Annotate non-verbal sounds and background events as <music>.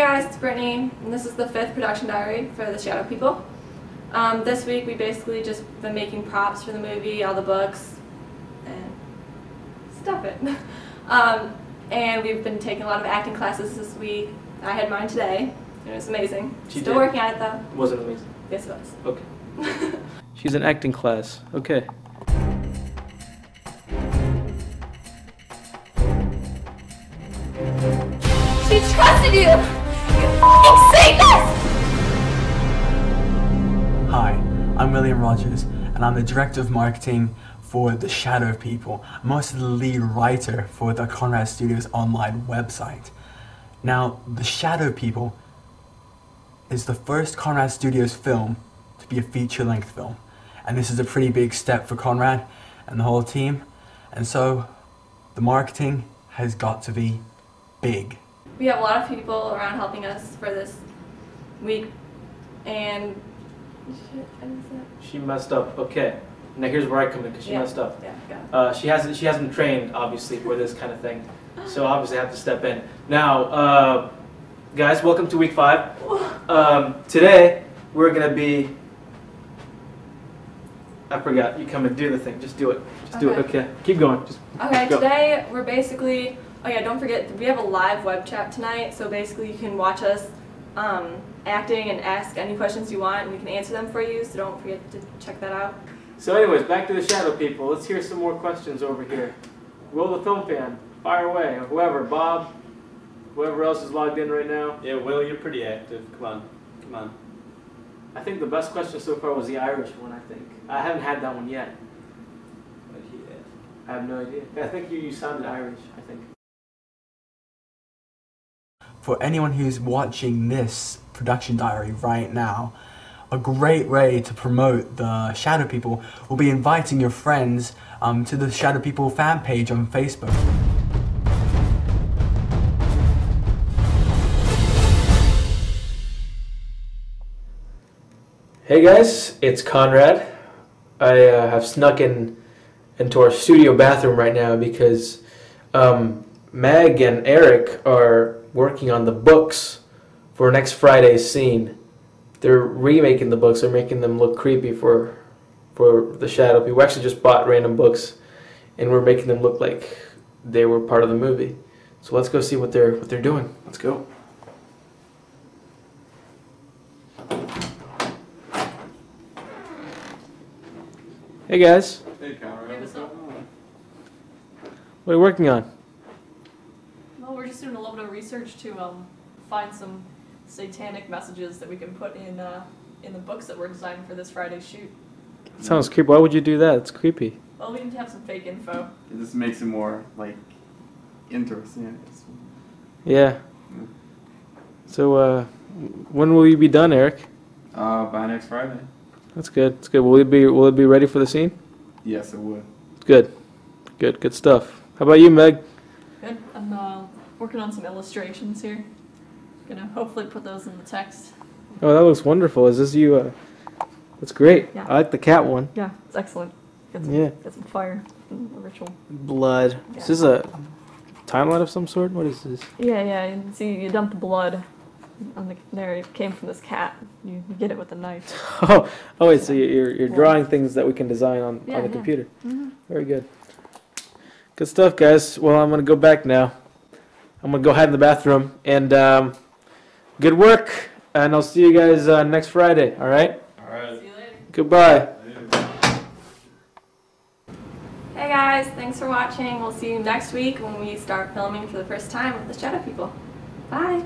and this is the fifth production diary for the Shadow People. Um, this week we basically just been making props for the movie, all the books, and stuff it. <laughs> um, and we've been taking a lot of acting classes this week. I had mine today. and It was amazing. She Still did? working on it though. Was it amazing? Yes, it was. Okay. <laughs> She's in acting class. Okay. She trusted you! Hi, I'm William Rogers, and I'm the Director of Marketing for The Shadow People. I'm also the lead writer for the Conrad Studios online website. Now, The Shadow People is the first Conrad Studios film to be a feature length film. And this is a pretty big step for Conrad and the whole team. And so, the marketing has got to be big. We have a lot of people around helping us for this week, and shit, I missed that. She messed up. Okay. Now here's where I come in because she Yeah. messed up. Yeah, it. Uh, she hasn't she hasn't trained obviously for this kind of thing, so obviously I have to step in. Now, uh, guys, welcome to week five. Um, today we're gonna be. I forgot. You come and do the thing. Just do it. Just do it. Okay. Okay. Keep going. Just Okay, Go. today we're basically. Oh yeah, don't forget we have a live web chat tonight, so basically you can watch us um, acting and ask any questions you want, and we can answer them for you. So don't forget to check that out. So, anyways, back to the shadow people. Let's hear some more questions over here. Will the film fan, fire away. Or whoever, Bob, whoever else is logged in right now. Yeah, Will, you're pretty active. Come on, come on. I think the best question so far was the Irish one. I think I haven't had that one yet. What he is. I have no idea. I think you, you sounded Irish. I think. For anyone who's watching this production diary right now, a great way to promote the Shadow People will be inviting your friends um, to the Shadow People fan page on Facebook. Hey guys, it's Conrad. I uh, have snuck in into our studio bathroom right now because um, Meg and Eric are working on the books for next Friday's scene. They're remaking the books. They're making them look creepy for for the shadow people. We actually just bought random books, and we're making them look like they were part of the movie. So let's go see what they're what they're doing. Let's go. Hey guys, Hey, Conrad. Hey, what's up? what are you working on? Well, we're just doing a little bit of research to um, find some satanic messages that we can put in uh, in the books that we're designing for this Friday shoot. sounds creepy. Why would you do that? It's creepy. Well, we need to have some fake info. It just makes it more like interesting. It's- Yeah. So, uh, when will you be done, Eric? Uh, by next Friday. That's good. That's good. Will it be Will it be ready for the scene? Yes, it would. Good. Good. Good stuff. How about you, Meg? Good. I'm uh, working on some illustrations here. Gonna hopefully put those in the text. Oh, that looks wonderful. Is this you? Uh, that's great. Yeah. I like the cat one. Yeah, it's excellent. Get some, Yeah. get some fire. a ritual. Blood. This is this a timeline of some sort? What is this? Yeah, yeah. You see, you dump the blood on the there. It came from this cat. You, you get it with a knife. <laughs> Oh, oh wait. So you're you're drawing things that we can design on Yeah, on the yeah. computer. Mhm. Very good. Good stuff, guys. Well, I'm gonna go back now. I'm gonna go hide in the bathroom and um, good work. And I'll see you guys uh, next Friday. All right. All right. See you later. Goodbye. Hey guys, thanks for watching. We'll see you next week when we start filming for the first time with the Shadow People. Bye.